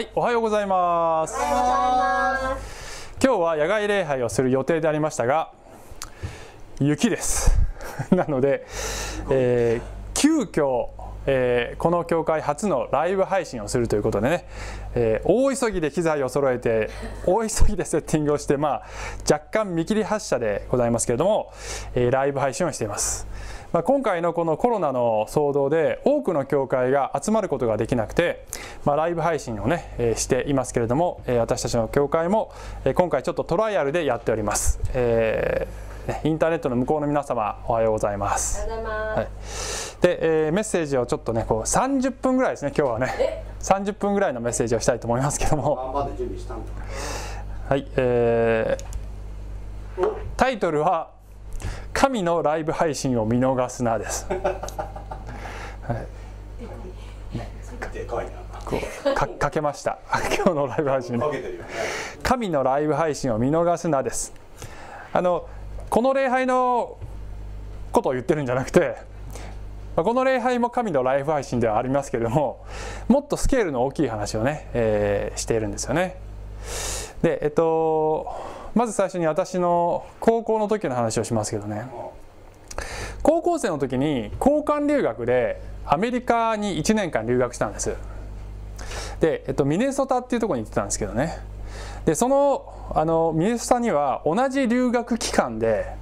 はい、おはようございます。今日は野外礼拝をする予定でありましたが、雪です。なので、えー急遽、えーこの教会初のライブ配信をするということでね、えー大急ぎで機材を揃えて大急ぎでセッティングをして、まあ、若干見切り発車でございますけれども、えーライブ配信をしています。まあ、今回のこのコロナの騒動で多くの教会が集まることができなくて、まあ、ライブ配信をね、えーしていますけれども、えー私たちの教会も、えー今回ちょっとトライアルでやっております、えーねインターネットの向こうの皆様おはようございます。おはようございます。はい、で、えーメッセージをちょっとねこう30分ぐらいですね今日はね。30分ぐらいのメッセージをしたいと思いますけども。はい、えータイトルは「神のライブ配信を見逃すな」です。でかい。な。こうかかけました。今日のライブ配信。ね。神のライブ配信を見逃すなです。あのこの礼拝のことを言ってるんじゃなくてまあこの礼拝も神のライブ配信ではありますけれどももっとスケールの大きい話をね、えーしているんですよね。でえっとまず最初に私の高校の時の話をしますけどね。高校生の時に交換留学でアメリカに1年間留学したんです。で、えっと、ミネソタっていうところに行ってたんですけどね。でそのあのミネソタには同じ留学期間で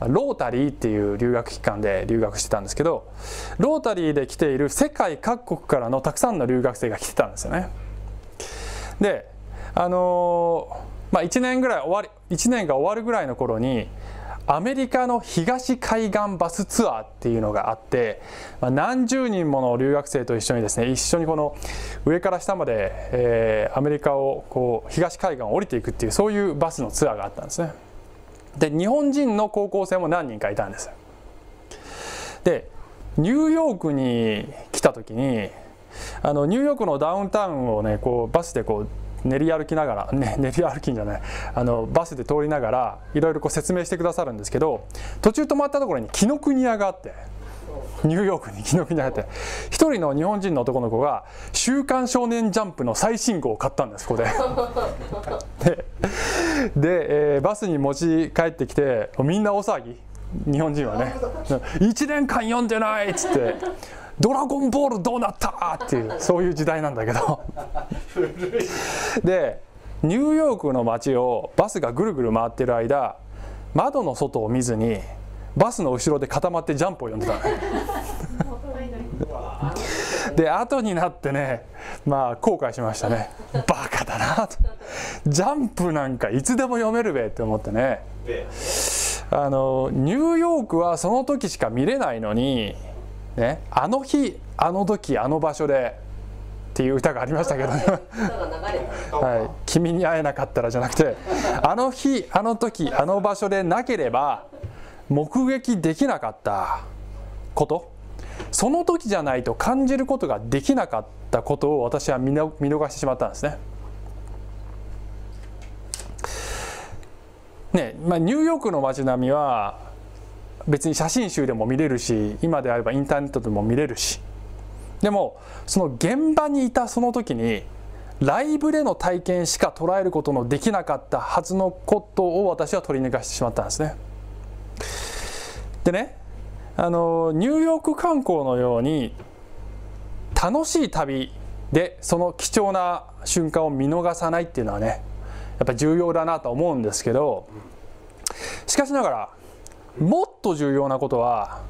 ロータリーっていう留学期間で留学してたんですけどロータリーで来ている世界各国からのたくさんの留学生が来てたんですよね。であのまあ1年ぐらい終わり1年が終わるぐらいの頃にアメリカの東海岸バスツアーっていうのがあって、まあ、何十人もの留学生と一緒にですね一緒にこの上から下まで、えーアメリカをこう東海岸を降りていくっていうそういうバスのツアーがあったんですね。で日本人の高校生も何人かいたんです。でニューヨークに来た時にあのニューヨークのダウンタウンをねこうバスでこう練り歩きながら、ね、練り歩きんじゃないあのバスで通りながらいろいろ説明してくださるんですけど途中止まったところに紀ノ国屋があってニューヨークに 紀ノ国屋があって一人の日本人の男の子が「週刊少年ジャンプ」の最新号を買ったんですここで。でで、えーバスに持ち帰ってきてみんな大騒ぎ日本人はね「1年間読んでない!」っつって「ドラゴンボールどうなった!」っていうそういう時代なんだけど。でニューヨークの街をバスがぐるぐる回ってる間窓の外を見ずにバスの後ろで固まってジャンプを読んでたの。ねで後になってねまあ後悔しましたね。バカだなと。ジャンプなんかいつでも読めるべって思ってね。で、あのニューヨークはその時しか見れないのに、ね、あの日あの時あの場所でっていう歌がありましたけどね。はい、君に会えなかったらじゃなくてあの日あの時あの場所でなければ目撃できなかったことその時じゃないと感じることができなかったことを私は見逃してしまったんですね。ねまあ、ニューヨークの街並みは別に写真集でも見れるし今であればインターネットでも見れるしでもその現場にいたその時にライブでの体験しか捉えることのできなかったはずのことを私は取り抜かしてしまったんですね。でねあのニューヨーク観光のように楽しい旅でその貴重な瞬間を見逃さないっていうのはねやっぱ重要だなと思うんですけどしかしながらもっと重要なことは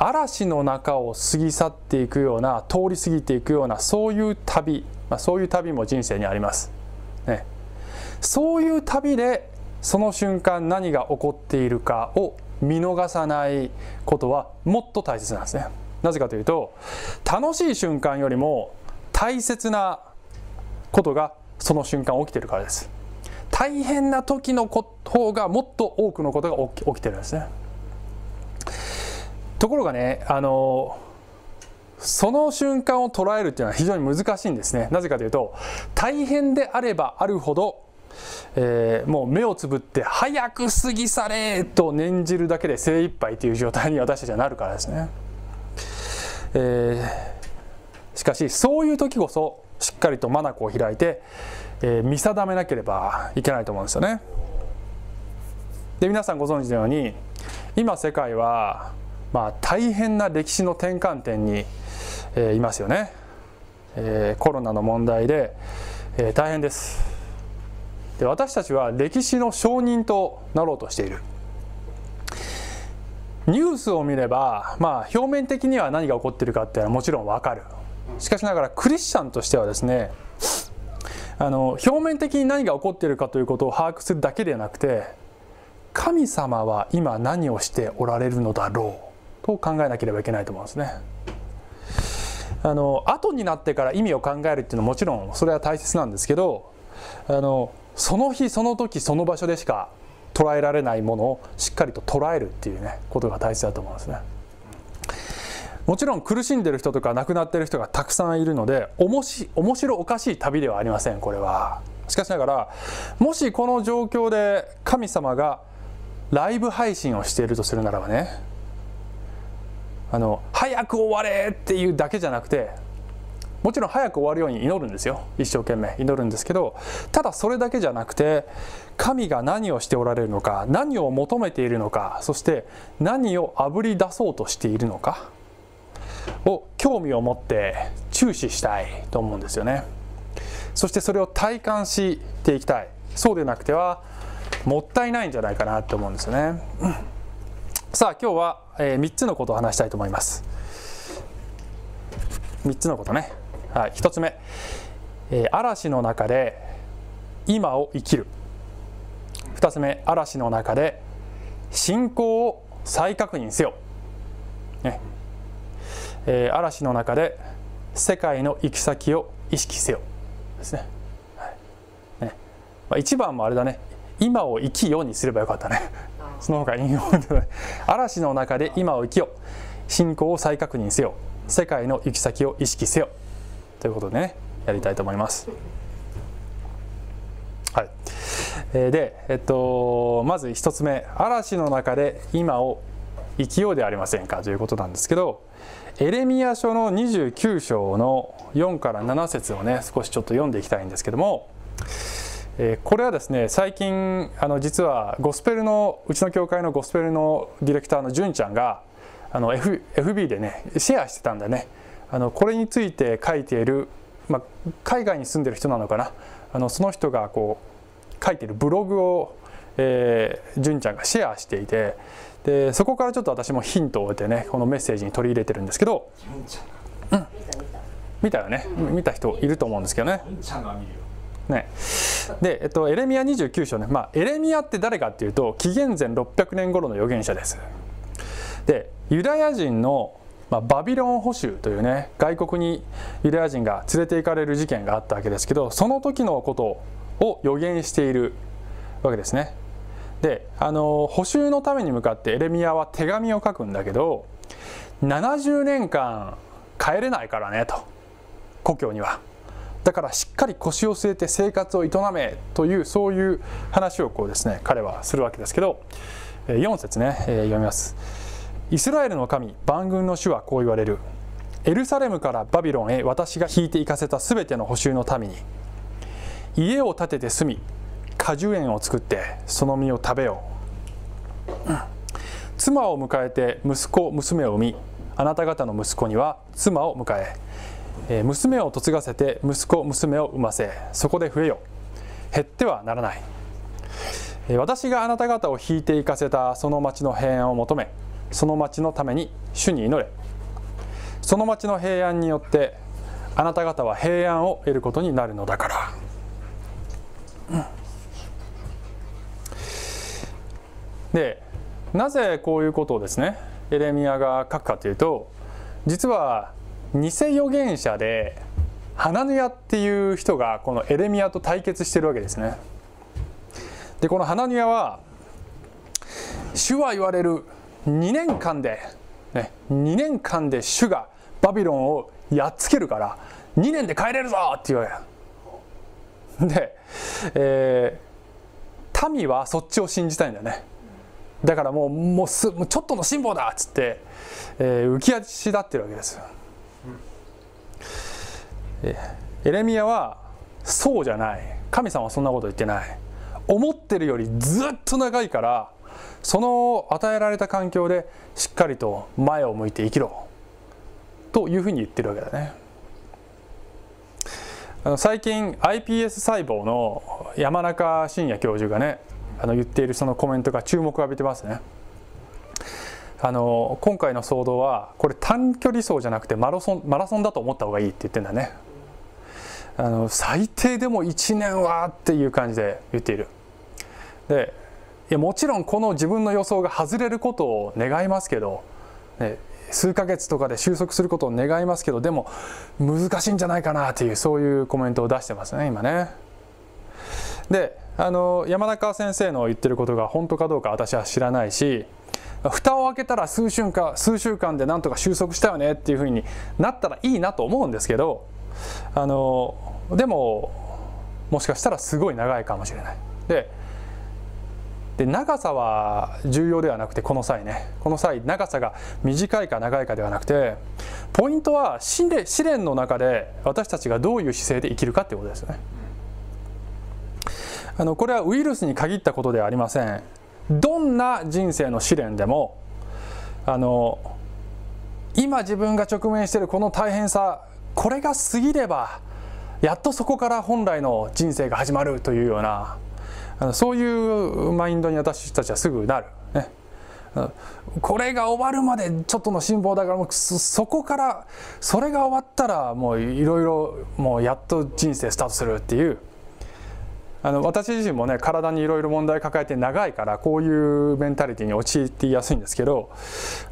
嵐の中を過ぎ去っていくような通り過ぎていくようなそういう旅、まあ、そういう旅も人生にあります。ね、そういう旅でその瞬間何が起こっているかを見逃さないことはもっと大切なんですね。なぜかというと楽しい瞬間よりも大切なことがその瞬間起きてるからです。大変な時の方がもっと多くのことが起き起きてるんですね。ところがねあのその瞬間を捉えるっていうのは非常に難しいんですねなぜかというと大変であればあるほど、えーもう目をつぶって早く過ぎ去れと念じるだけで精一杯という状態に私たちはなるからですね、えーしかしそういう時こそしっかりと眼を開いて、えー、見定めなければいけないと思うんですよね。で皆さんご存知のように今世界は、まあ、大変な歴史の転換点に、えー、いますよね、えー、コロナの問題で、えー、大変です。で私たちは歴史の証人となろうとしている。ニュースを見れば、まあ、表面的には何が起こっているかっていうのはもちろん分かる。しかしながらクリスチャンとしてはですねあの表面的に何が起こっているかということを把握するだけではなくて神様は今何をしておられるのだろうと考えなければいけないと思うんですね。あの後になってから意味を考えるっていうのはもちろんそれは大切なんですけどあのその日その時その場所でしか捉えられないものをしっかりと捉えるっていうねことが大切だと思うんですね。もちろん苦しんでる人とか亡くなってる人がたくさんいるのでおもし面白おかしい旅ではありませんこれは。しかしながらもしこの状況で神様がライブ配信をしているとするならばねあの早く終われっていうだけじゃなくてもちろん早く終わるように祈るんですよ一生懸命祈るんですけどただそれだけじゃなくて神が何をしておられるのか何を求めているのかそして何をあぶり出そうとしているのかを興味を持って注視したいと思うんですよね。そしてそれを体感していきたい。そうでなくてはもったいないんじゃないかなと思うんですよね、さあ今日は、えー、3つのことを話したいと思います。3つのことね。はい、1つ目、えー、嵐の中で今を生きる。2つ目。嵐の中で信仰を再確認せよ、ね。えー、嵐の中で世界の行き先を意識せよ。ですね,、はい。ね。まあ、一番もあれだね。今を生きようにすればよかったね。その他引用嵐の中で今を生きよ信仰を再確認せよ。世界の行き先を意識せよ。ということでねやりたいと思います。はい、えー、で、えっと、まず1つ目。嵐の中で今を生きようではありませんか？ということなんですけどエレミア書の29章の4から7節をね少しちょっと読んでいきたいんですけども、え、これはですね最近あの実はゴスペルのうちの教会のゴスペルのディレクターの純ちゃんがあの、F、FB でねシェアしてたんだね。あのこれについて書いている、まあ、海外に住んでる人なのかな。あのその人がこう書いているブログを、えー、純ちゃんがシェアしていてでそこからちょっと私もヒントを得てねこのメッセージに取り入れてるんですけど、うん、見たよね、見た人いると思うんですけどね。ね、で、えっと、エレミア29章ね、まあ、エレミアって誰かっていうと紀元前600年頃の預言者です。でユダヤ人のまあ、バビロン捕囚というね外国にユダヤ人が連れて行かれる事件があったわけですけどその時のことを予言しているわけですね。であの捕囚のために向かってエレミアは手紙を書くんだけど70年間帰れないからねと故郷には。だからしっかり腰を据えて生活を営めというそういう話をこうですね彼はするわけですけど4節ね、読みます。イスラエルの神万軍の主はこう言われるエルサレムからバビロンへ私が引いて行かせたすべての補修の民に家を建てて住み果樹園を作ってその実を食べよう、うん、妻を迎えて息子娘を産みあなた方の息子には妻を迎ええ娘を嫁がせて息子娘を産ませそこで増えよ減ってはならない。私があなた方を引いて行かせたその町の平安を求めその町のために主に祈れ。その町の平安によってあなた方は平安を得ることになるのだから、うん、でなぜこういうことをですねエレミアが書くかというと実は偽預言者でハナヌヤっていう人がこのエレミアと対決してるわけですね。でこのハナヌヤは主は言われる2年間で、ね、2年間で主がバビロンをやっつけるから2年で帰れるぞって言うわけで、えー、民はそっちを信じたいんだよね。だからもうもうすちょっとの辛抱だっつって、えー、浮き足立ってるわけです、えーエレミアはそうじゃない。神様はそんなこと言ってない。思ってるよりずっと長いからその与えられた環境でしっかりと前を向いて生きろ。というふうに言ってるわけだね。あの最近 iPS 細胞の山中伸也教授がねあの言っているそのコメントが注目を浴びてますね。あの今回の騒動はこれ短距離走じゃなくてマラソンマラソンだと思った方がいいって言ってんだね。あの最低でも1年はっていう感じで言っている。でいやもちろんこの自分の予想が外れることを願いますけど、ね、数ヶ月とかで収束することを願いますけどでも難しいんじゃないかなっていうそういうコメントを出してますね今ね。であの山中先生の言ってることが本当かどうか私は知らないし蓋を開けたら数週間数週間でなんとか収束したよねっていうふうになったらいいなと思うんですけどあのでももしかしたらすごい長いかもしれない。でで長さは重要ではなくてこの際ねこの際長さが短いか長いかではなくてポイントは試練の中で私たちがどういう姿勢で生きるかっていうことですよね。あのこれはウイルスに限ったことではありません。どんな人生の試練でもあの今自分が直面しているこの大変さこれが過ぎればやっとそこから本来の人生が始まるというようなあのそういうマインドに私たちはすぐなる。ね、これが終わるまでちょっとの辛抱だからもうそこからそれが終わったらもういろいろもうやっと人生スタートするっていうあの私自身もね体にいろいろ問題抱えて長いからこういうメンタリティーに陥ってやすいんですけど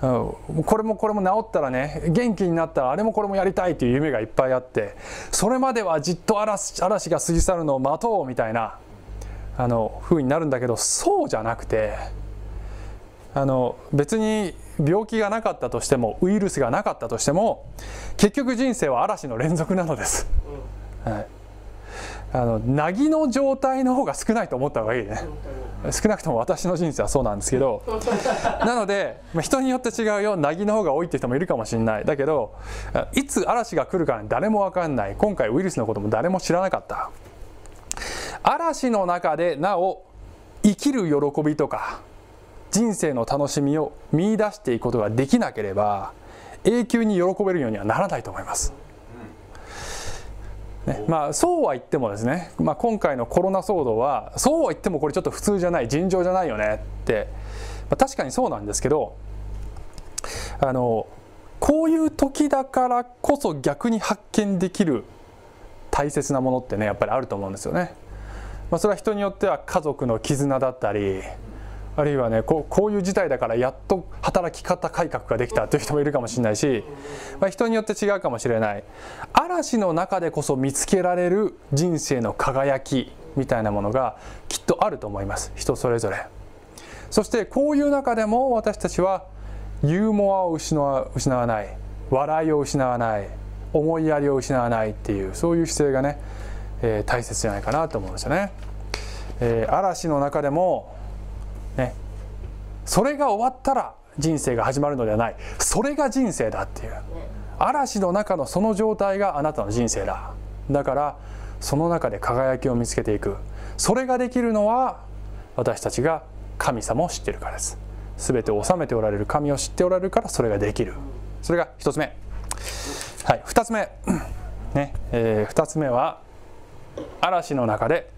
これもこれも治ったらね元気になったらあれもこれもやりたいという夢がいっぱいあってそれまではじっと嵐嵐が過ぎ去るのを待とうみたいなあの風になるんだけどそうじゃなくてあの別に病気がなかったとしてもウイルスがなかったとしても結局人生は嵐の連続なのです。はいあのなぎの状態の方が少ないと思った方がいいね。少なくとも私の人生はそうなんですけど。なので人によって違うよ。なぎの方が多いって人もいるかもしれない。だけどいつ嵐が来るか誰も分かんない。今回ウイルスのことも誰も知らなかった。嵐の中でなお生きる喜びとか人生の楽しみを見出していくことができなければ永久に喜べるようにはならないと思います。ね、まあそうは言ってもですね、まあ、今回のコロナ騒動はそうは言ってもこれちょっと普通じゃない尋常じゃないよねって、まあ、確かにそうなんですけどあのこういう時だからこそ逆に発見できる大切なものってねやっぱりあると思うんですよね。まあ、それは人によっては家族の絆だったりあるいはねこうこういう事態だからやっと働き方改革ができたという人もいるかもしれないし、まあ、人によって違うかもしれない。嵐の中でこそ見つけられる人生の輝きみたいなものがきっとあると思います。人それぞれ。そしてこういう中でも私たちはユーモアを失わ失わない。笑いを失わない。思いやりを失わないっていうそういう姿勢がね、えー、大切じゃないかなと思うんですよね、えー、嵐の中でもね、それが終わったら人生が始まるのではない。それが人生だっていう。嵐の中のその状態があなたの人生だ。だからその中で輝きを見つけていく。それができるのは私たちが神様を知っているからです。全てを治めておられる神を知っておられるからそれができる。それが1つ目。はい2つ目。ねえー、2つ目は嵐の中で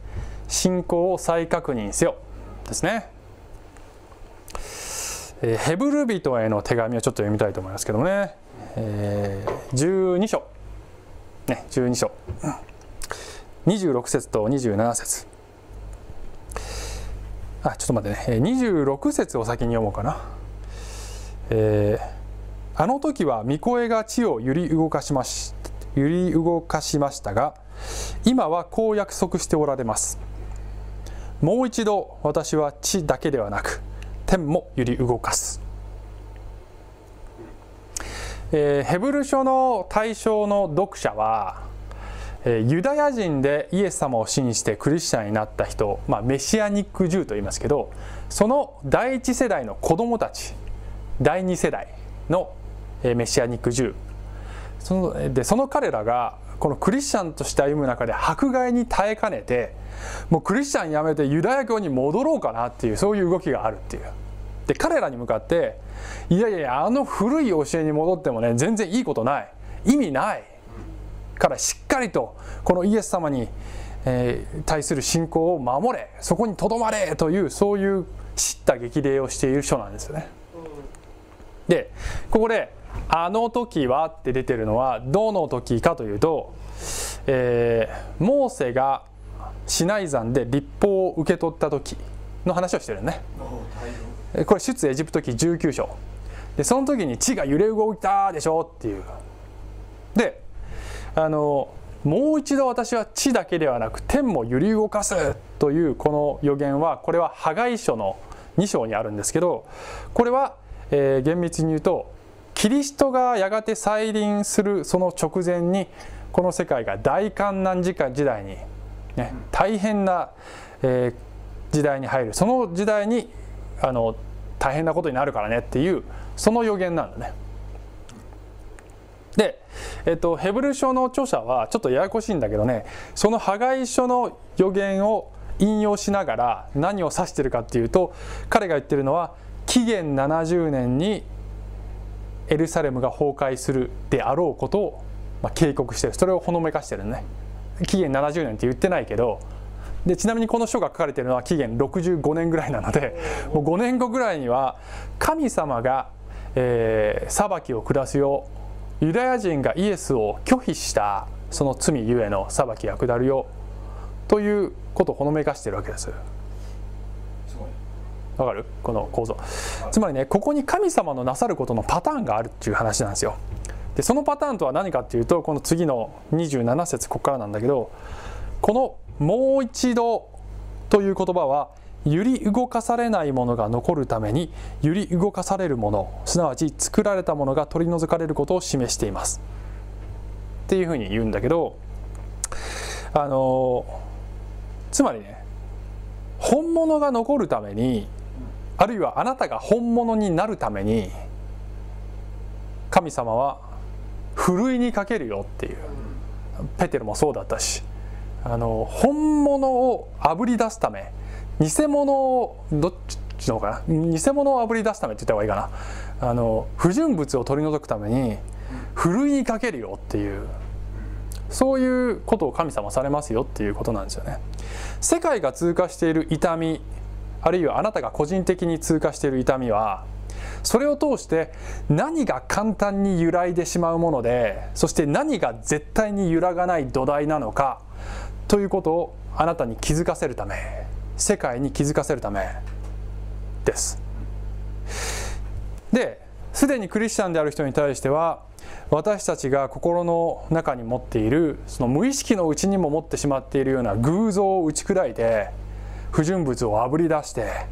信仰を再確認せよ。ですね。ヘブル人への手紙をちょっと読みたいと思いますけどもね、えー、12章。ね12章。26節と27節。あちょっと待ってね。26節を先に読もうかな、えー、あの時は御声が地を揺り動かしまし揺り動かしましたが今はこう約束しておられます。もう一度私は地だけではなく天も揺り動かす、えー、ヘブル書の対象の読者は、えー、ユダヤ人でイエス様を信じてクリスチャンになった人、まあ、メシアニック・ジューと言いますけどその第一世代の子供たち第二世代のえメシアニック・ジューそのでその彼らがこのクリスチャンとして歩む中で迫害に耐えかねてもうクリスチャンやめてユダヤ教に戻ろうかなっていうそういう動きがあるっていう。で彼らに向かっていやいやあの古い教えに戻ってもね全然いいことない。意味ない。からしっかりとこのイエス様に、えー、対する信仰を守れ。そこにとどまれというそういう叱咤激励をしている人なんですよね。でここで「あの時は」って出てるのはどの時かというと、えー、モーセがシナイ山で立法を受け取った時の話をしてるね。これ出エジプト記19章。でその時に地が揺れ動いたでしょっていう。であのもう一度私は地だけではなく天も揺り動かすというこの予言はこれは破壊書の2章にあるんですけどこれは、えー、厳密に言うとキリストがやがて再臨するその直前にこの世界が大観難時時代に、ね、大変な、えー、時代に入る。その時代にあの大変なことになるからねっていうその予言なんだね。で、えっと、ヘブル書の著者はちょっとややこしいんだけどねその破壊書の予言を引用しながら何を指してるかっていうと彼が言ってるのは紀元70年にエルサレムが崩壊するであろうことを、ま、警告してる。それをほのめかしてるね。紀元70年って言ってないけどでちなみにこの書が書かれているのは紀元65年ぐらいなのでもう5年後ぐらいには神様が、えー、裁きを下すよユダヤ人がイエスを拒否したその罪ゆえの裁きが下るよということをほのめかしているわけです。わかる？この構造。つまりねここに神様のなさることのパターンがあるっていう話なんですよでそのパターンとは何かっていうとこの次の27節ここからなんだけどこの「もう一度」という言葉は揺り動かされないものが残るために揺り動かされるものすなわち作られたものが取り除かれることを示しています。っていうふうに言うんだけどあのつまりね本物が残るためにあるいはあなたが本物になるために神様はふるいにかけるよっていう。ペテルもそうだったし。あの本物をあぶり出すため。偽物をどっちのかな。偽物をあぶり出すためって言った方がいいかな。あの不純物を取り除くためにふるいにかけるよっていう。そういうことを神様されますよっていうことなんですよね。世界が通過している痛みあるいはあなたが個人的に通過している痛みはそれを通して何が簡単に揺らいでしまうものでそして何が絶対に揺らがない土台なのかということをあなたに気づかせるため世界に気づかせるためです。ですでにクリスチャンである人に対しては私たちが心の中に持っているその無意識のうちにも持ってしまっているような偶像を打ち砕いて不純物をあぶり出して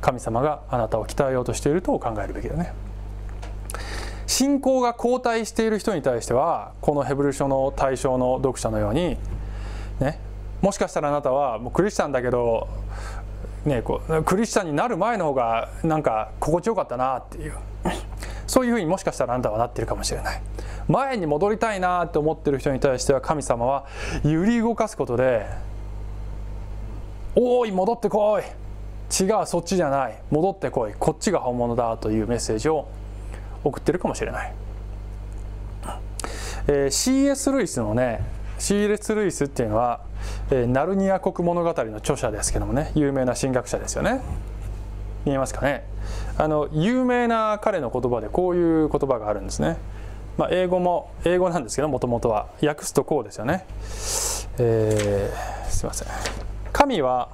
神様があなたを鍛えようとしていると考えるべきだね。信仰が後退している人に対してはこのヘブル書の対象の読者のようにねもしかしたらあなたはもうクリスチャンだけどね、こうクリスチャンになる前の方がなんか心地よかったなっていう。そういうふうにもしかしたらあなたはなってるかもしれない。前に戻りたいなって思ってる人に対しては神様は揺り動かすことでおい戻ってこい違うそっちじゃない。戻ってこい。こっちが本物だというメッセージを送ってるかもしれない、えー、C.S. ルイスのね C.S. ルイスっていうのは、えー、ナルニア国物語の著者ですけどもね有名な神学者ですよね。見えますかね。あの有名な彼の言葉でこういう言葉があるんですね、まあ、英語も英語なんですけどもともとは。訳すとこうですよね、えー、すいません。神は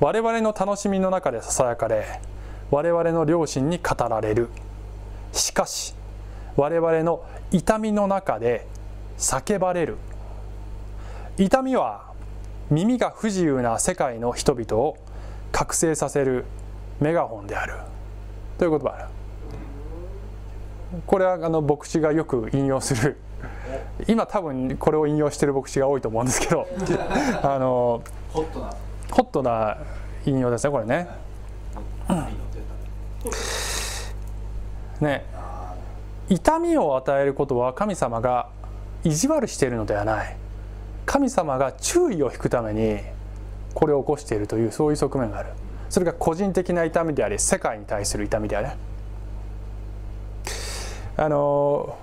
我々の楽しみの中でささやかれ我々の良心に語られる。しかし我々の痛みの中で叫ばれる。痛みは耳が不自由な世界の人々を覚醒させるメガホンである。という言葉ある。これはあの牧師がよく引用する。今多分これを引用してる牧師が多いと思うんですけど。あのホットなホットな引用ですねこれね。ね。痛みを与えることは神様が意地悪しているのではない。神様が注意を引くためにこれを起こしているというそういう側面がある。それが個人的な痛みであり世界に対する痛みである。あの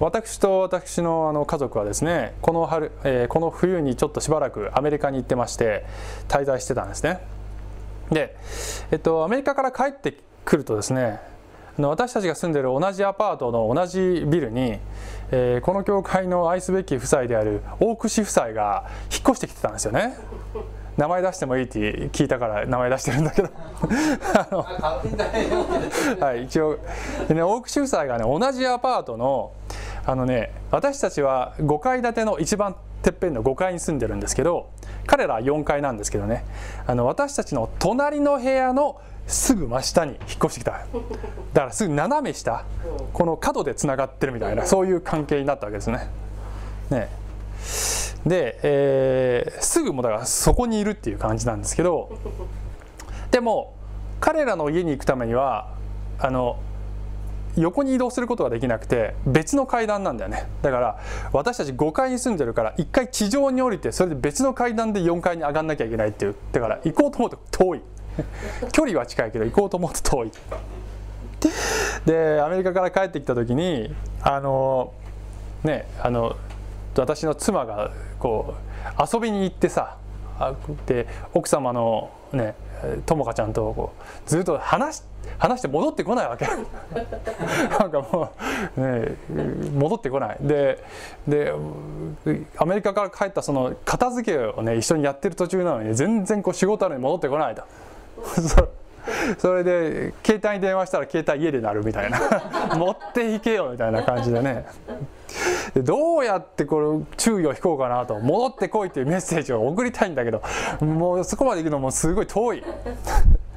私と私のあの家族はですねこの春、えー、この冬にちょっとしばらくアメリカに行ってまして滞在してたんですね。で、えっと、アメリカから帰ってくるとですね私たちが住んでいる同じアパートの同じビルに、えー、この教会の愛すべき夫妻である大串夫妻が引っ越してきてたんですよね。名前出してもいいって聞いたから名前出してるんだけど。はい、一応。で、ね、大串夫妻がね同じアパートのあのね私たちは5階建ての一番てっぺんの5階に住んでるんですけど彼らは4階なんですけどね。あの私たちの隣の部屋のすぐ真下に引っ越してきた。だからすぐ斜め下この角でつながってるみたいなそういう関係になったわけですね。ね。で、えー、すぐもだからそこにいるっていう感じなんですけどでも彼らの家に行くためにはあの横に移動することができなくて別の階段なんだよね。だから私たち5階に住んでるから1回地上に降りてそれで別の階段で4階に上がんなきゃいけないっていう。だから行こうと思うと遠い。距離は近いけど行こうと思うと遠い。でアメリカから帰ってきた時にあのねあの私の妻がこう遊びに行ってさで奥様のねともかちゃんとこうずっと話話して戻ってこないわけ。なんかもう、ね、戻ってこない。ででアメリカから帰ったその片付けをね一緒にやってる途中なのに全然こう仕事なのに戻ってこないと。それで携帯に電話したら携帯家で鳴るみたいな。持っていけよみたいな感じでね。どうやってこれ注意を引こうかなと。戻ってこいっていうメッセージを送りたいんだけどもうそこまで行くのもすごい遠い。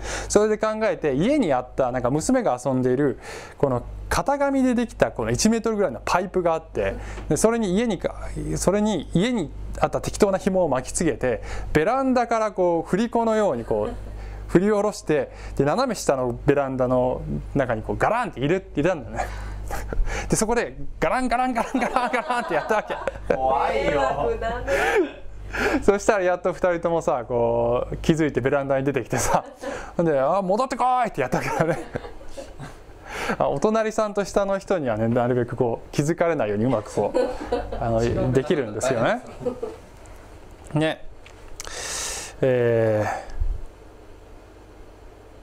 それで考えて家にあったなんか娘が遊んでいるこの型紙でできたこの1メートルぐらいのパイプがあってでそれに家にかそれに家にあった適当な紐を巻きつけてベランダからこう振り子のようにこう振り下ろしてで斜め下のベランダの中にこうガランって入れ入れたんだよね。でそこでガランガランガランガランガランってやったわけ。怖いよ。そしたらやっと2人ともさこう気づいてベランダに出てきてさ。で「あ戻ってこい!」ってやったからね。お隣さんと下の人にはねなるべくこう気づかれないようにうまくこうあのできるんですよね。ね。えー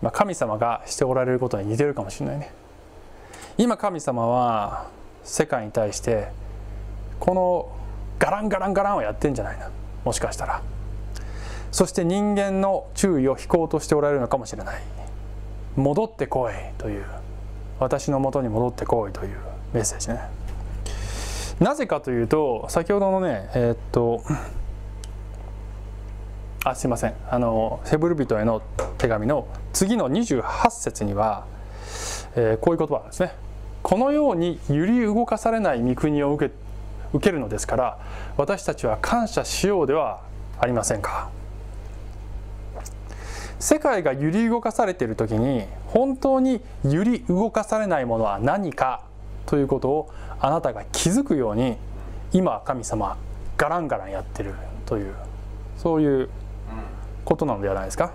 まあ、神様がしておられることに似てるかもしれないね。今神様は世界に対してこのガランガランガランをやってんじゃないな。もしかしたら。そして人間の注意を引こうとしておられるのかもしれない。戻ってこいという。私のもとに戻ってこいという。メッセージね。なぜかというと先ほどのねえー、っとあすいません。あのヘブル人への手紙の次の28節には、えー、こういう言葉なんですねこのように揺り動かされない御国を受け受けるのですから私たちは感謝しようではありませんか世界が揺り動かされている時に本当に揺り動かされないものは何かということをあなたが気づくように今神様ガランガランやってるというそういうことなのではないですか。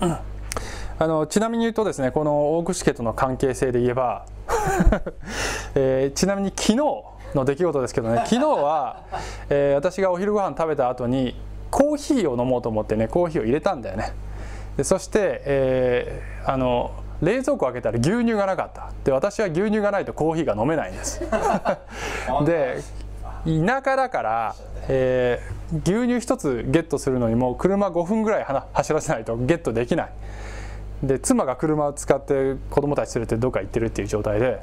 うん。あのちなみに言うとですねこの大串家との関係性で言えば、えー、ちなみに昨日の出来事ですけどね 昨日は、えー、私がお昼ご飯食べた後にコーヒーを飲もうと思ってねコーヒーを入れたんだよね。でそして、えー、あの冷蔵庫開けたら牛乳がなかった。で私は牛乳がないとコーヒーが飲めないんです。で田舎だから、えー、牛乳1つゲットするのにも車5分ぐらい走らせないとゲットできない。で妻が車を使って子供たち連れてどっか行ってるっていう状態で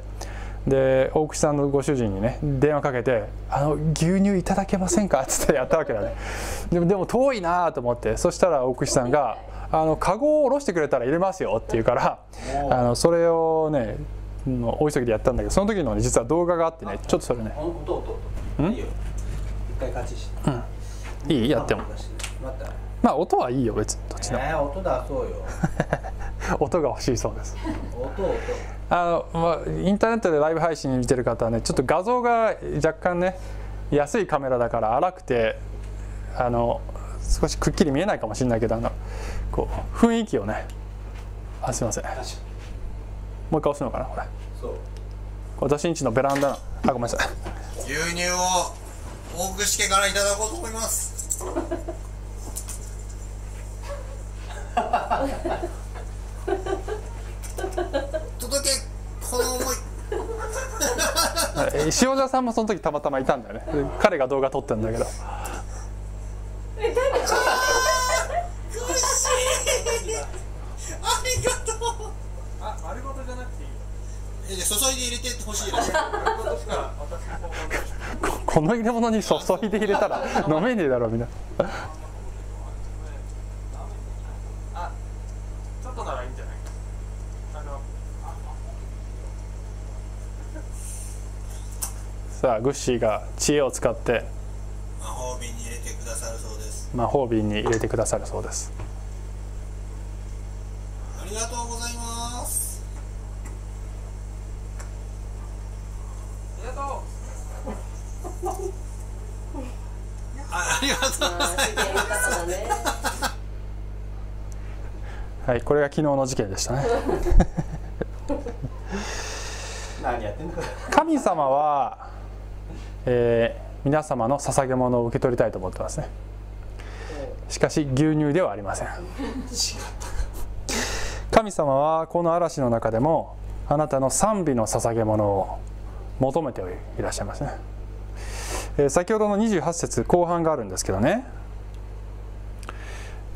で大串さんのご主人にね電話かけて「あの牛乳いただけませんか?」っつってやったわけだね。でもでも遠いなと思ってそしたら大串さんが「あのカゴを下ろしてくれたら入れますよ」って言うからあのそれをね大急ぎでやったんだけどその時の、ね、実は動画があってねちょっとそれね。うん？一回勝ちして、うん、いいやっても。まあ音はいいよ別に。どっちでも、えー、音出そうよ。音が欲しいそうです。音音。あの、まあ、インターネットでライブ配信見てる方はねちょっと画像が若干ね安いカメラだから荒くてあの少しくっきり見えないかもしれないけどあのこう雰囲気をねあすいません。もう一回押すのかなこれ。そう。私んちのベランダの。あごめんなさい。牛乳を大串家からいただこうと思います。届けこの思い。え塩田さんもその時たまたまいたんだよね。で彼が動画撮ってるんだけど。苦しい。ありがとう。あ丸ごとじゃなくていいよ。えじゃあ注いで入れてほしいです丸ごとしか私の方がここの入れ物に注いで入れたら 飲めねえだろみんな。さあグッシーが知恵を使って魔法瓶に入れてくださるそうです。魔法瓶に入れてくださるそうですこれが昨日の事件でしたね。う 何やってんだ神様は、えー皆様の捧げ物を受け取りたいと思ってますね。しかし牛乳ではありません。神様はこの嵐の中でもあなたの賛美の捧げ物を求めていらっしゃいますね、えー先ほどの28節後半があるんですけどね、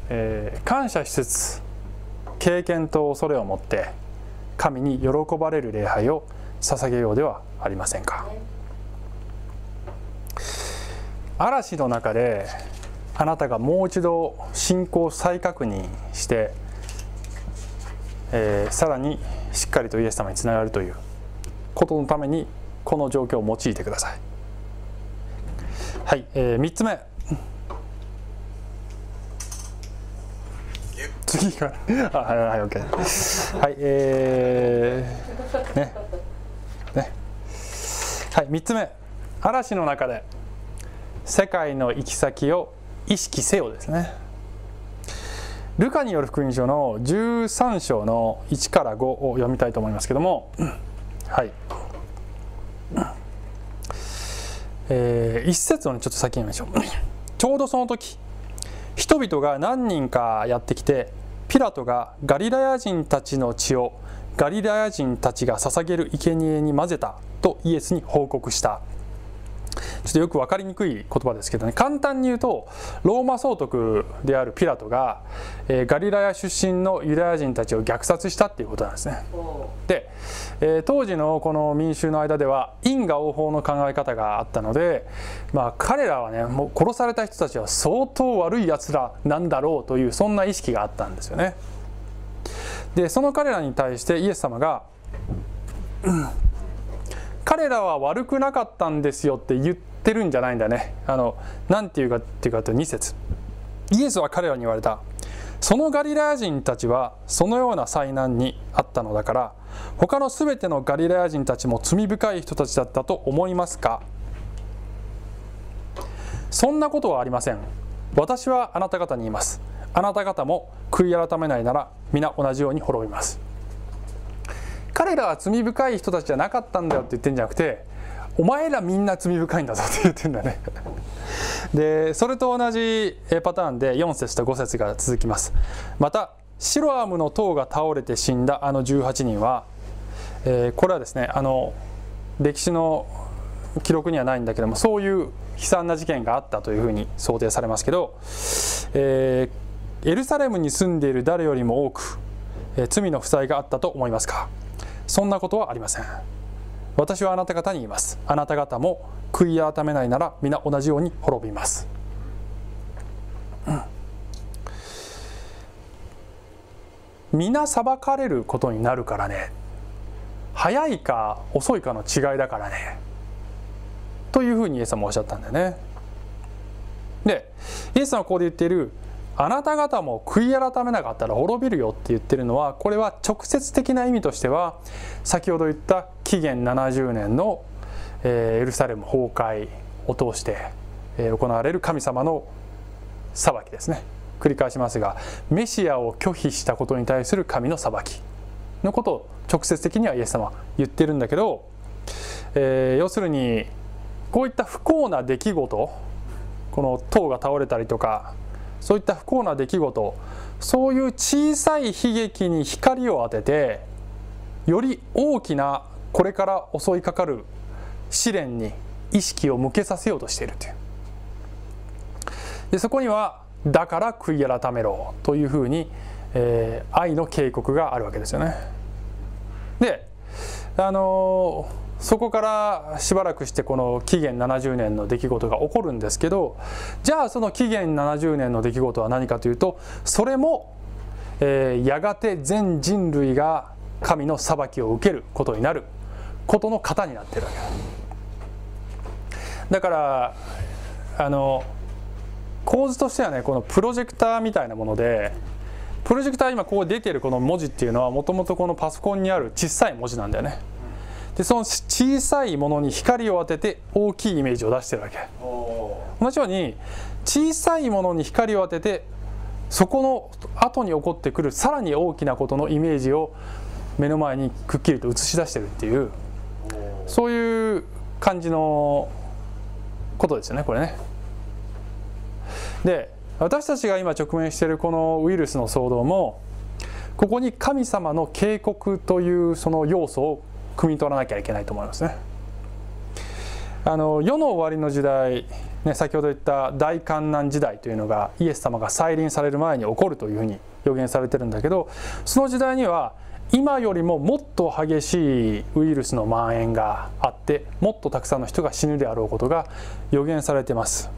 えー感謝しつつ経験と恐れを持って神に喜ばれる礼拝を捧げようではありませんか。嵐の中であなたがもう一度信仰を再確認して、えーさらにしっかりとイエス様につながるということのためにこの状況を用いてください。はい、えー3つ目。次があはいはい OK はいえー、ねね。はい3つ目。嵐の中で世界の行き先を意識せよですね。ルカによる福音書の13章の1から5を読みたいと思いますけども。はい。えー一節をねちょっと先に読みましょう。ちょうどその時人々が何人かやってきてピラトがガリラヤ人たちの血をガリラヤ人たちが捧げる生贄に混ぜたとイエスに報告した。ちょっとよく分かりにくい言葉ですけどね簡単に言うとローマ総督であるピラトが、えーガリラヤ出身のユダヤ人たちを虐殺したっていうことなんですね。で、えー当時のこの民衆の間では因果応報の考え方があったので、まあ、彼らはねもう殺された人たちは相当悪いやつらなんだろうというそんな意識があったんですよね。でその彼らに対してイエス様が彼らは悪くなかったんですよって言ってるんじゃないんだね。あのなんていうかっていうかと2節。イエスは彼らに言われた。そのガリラヤ人たちはそのような災難にあったのだから他のすべてのガリラヤ人たちも罪深い人たちだったと思いますか？そんなことはありません。私はあなた方に言います。あなた方も悔い改めないなら皆同じように滅びます。彼らは罪深い人たちじゃなかったんだよって言ってんじゃなくてお前らみんな罪深いんだぞって言ってんだね。でそれと同じパターンで4節と5節が続きます。またシロアムの塔が倒れて死んだあの18人は、えーこれはですねあの歴史の記録にはないんだけどもそういう悲惨な事件があったというふうに想定されますけど、えーエルサレムに住んでいる誰よりも多く、えー罪の負債があったと思いますか？そんなことはありません。私はあなた方に言います。あなた方も悔い改めないなら皆同じように滅びます、うん。皆裁かれることになるからね。早いか遅いかの違いだからね。というふうにイエス様おっしゃったんだよね。でイエス様はここで言っているあなた方も悔い改めなかったら滅びるよって言ってるのはこれは直接的な意味としては先ほど言った紀元70年の、えエルサレム崩壊を通して、え行われる神様の裁きですね。繰り返しますがメシアを拒否したことに対する神の裁きのことを直接的にはイエス様言ってるんだけど、えー要するにこういった不幸な出来事この塔が倒れたりとかそういった不幸な出来事そういう小さい悲劇に光を当ててより大きなこれから襲いかかる試練に意識を向けさせようとしているというでそこには「だから悔い改めろ」というふうに、えー愛の警告があるわけですよね。であのーそこからしばらくしてこの紀元70年の出来事が起こるんですけどじゃあその紀元70年の出来事は何かというとそれも、えーやがて全人類が神の裁きを受けることになることの型になってるわけだ。からあの構図としてはねこのプロジェクターみたいなものでプロジェクター今こう出てるこの文字っていうのはもともとこのパソコンにある小さい文字なんだよね。でその小さいものに光を当てて大きいイメージを出してるわけ同じように小さいものに光を当ててそこの後に起こってくるさらに大きなことのイメージを目の前にくっきりと映し出してるっていうそういう感じのことですよねこれね。で私たちが今直面しているこのウイルスの騒動もここに神様の警告というその要素を汲み取らなきゃいけないと思いますね。あの世の終わりの時代、ね、先ほど言った大観難時代というのがイエス様が再臨される前に起こるというふうに予言されてるんだけどその時代には今よりももっと激しいウイルスの蔓延があってもっとたくさんの人が死ぬであろうことが予言されてます。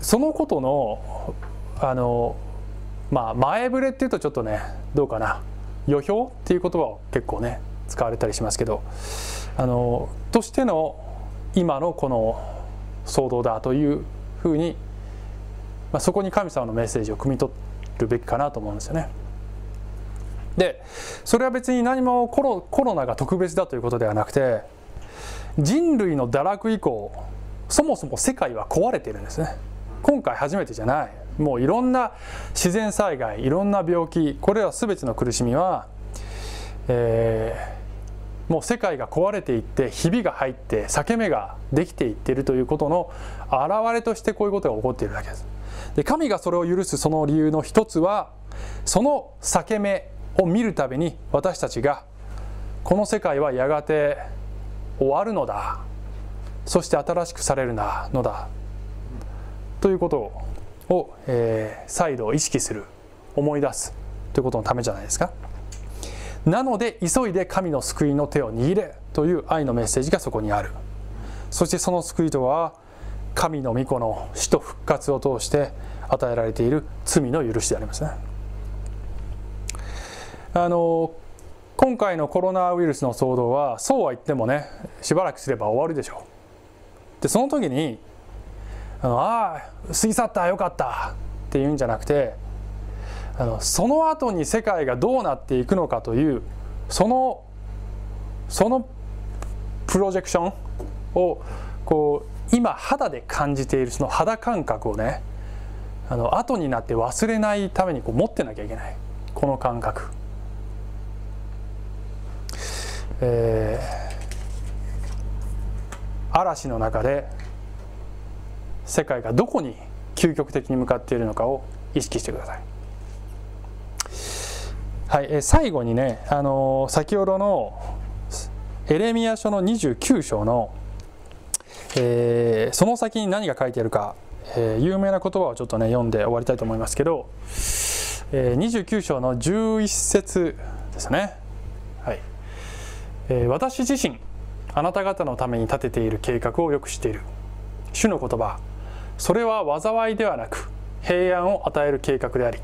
そのことのあのまあ前触れっていうとちょっとねどうかな予表っていう言葉を結構ね使われたりしますけどあのとしての今のこの騒動だというふうに、まあ、そこに神様のメッセージを汲み取るべきかなと思うんですよね。でそれは別に何もコロコロナが特別だということではなくて人類の堕落以降そもそも世界は壊れているんですね。今回初めてじゃないもういろんな自然災害いろんな病気これら全ての苦しみは、えーもう世界が壊れていってひびが入って裂け目ができていっているということの表れとしてこういうことが起こっているだけです。で神がそれを許すその理由の一つはその裂け目を見るたびに私たちがこの世界はやがて終わるのだそして新しくされるなのだということを、をえー再度意識する思い出すということのためじゃないですか。なので急いで神の救いの手を握れという愛のメッセージがそこにある。そしてその救いとは神の御子の死と復活を通して与えられている罪の許しでありますね。あの今回のコロナウイルスの騒動はそうは言ってもねしばらくすれば終わるでしょう。でその時にあのあ過ぎ去ったよかったっていうんじゃなくてあのその後に世界がどうなっていくのかというそのそのプロジェクションをこう今肌で感じているその肌感覚をねあの後になって忘れないためにこう持ってなきゃいけないこの感覚。えー嵐の中で世界がどこに究極的に向かっているのかを意識してください。はい、え最後にね、あのー先ほどのエレミア書の29章の、えーその先に何が書いてあるか、えー有名な言葉をちょっとね読んで終わりたいと思いますけど、えー29章の11節ですね。はいえー私自身あなた方のために立てている計画をよく知っている主の言葉それは災いではなく平安を与える計画であり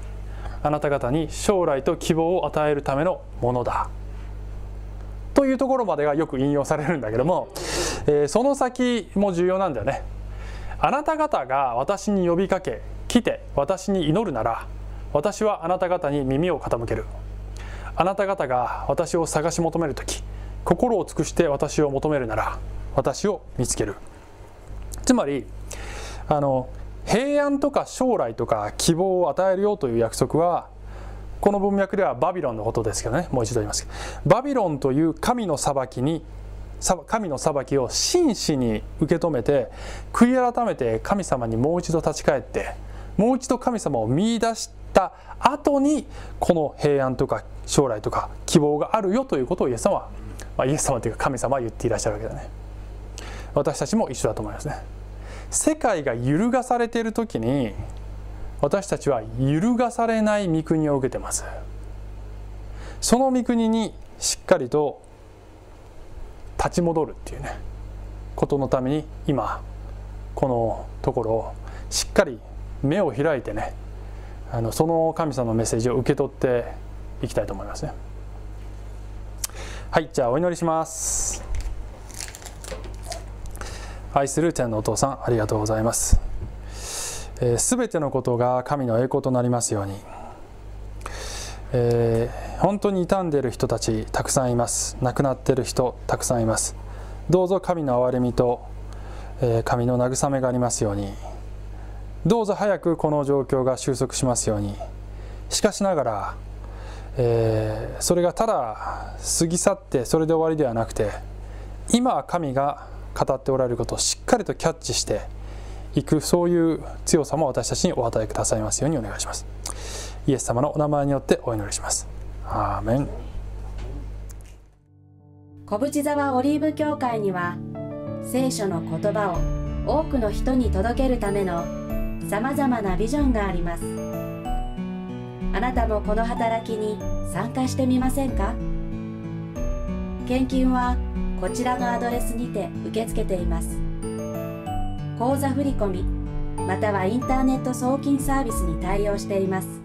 あなた方に将来と希望を与えるためのものだ。というところまでがよく引用されるんだけども、えーその先も重要なんだよね。あなた方が私に呼びかけ来て私に祈るなら私はあなた方に耳を傾ける。あなた方が私を探し求める時心を尽くして私を求めるなら私を見つける。つまりあの平安とか将来とか希望を与えるよという約束はこの文脈ではバビロンのことですけどね。もう一度言います。バビロンという神の裁きに神の裁きを真摯に受け止めて悔い改めて神様にもう一度立ち返ってもう一度神様を見いだした後にこの平安とか将来とか希望があるよということをイエス様は、まあ、イエス様というか神様は言っていらっしゃるわけだね。私たちも一緒だと思いますね。世界が揺るがされている時に私たちは揺るがされない御国を受けてます。その御国にしっかりと立ち戻るっていうねことのために今このところをしっかり目を開いてねあのその神様のメッセージを受け取っていきたいと思いますね。はいじゃあお祈りします。愛する天のお父さんありがとうございます。すべ、えー、てのことが神の栄光となりますように、えー、本当に傷んでいる人たちたくさんいます。亡くなっている人たくさんいます。どうぞ神の憐れみと、えー、神の慰めがありますように。どうぞ早くこの状況が収束しますように。しかしながら、えー、それがただ過ぎ去ってそれで終わりではなくて今神が語っておられることをしっかりとキャッチしていくそういう強さも私たちにお与えくださいますようにお願いします。イエス様のお名前によってお祈りします。アーメン。小淵沢オリーブ教会には聖書の言葉を多くの人に届けるためのさまざまなビジョンがあります。あなたもこの働きに参加してみませんか？献金はこちらのアドレスにて受け付けています。口座振込またはインターネット送金サービスに対応しています。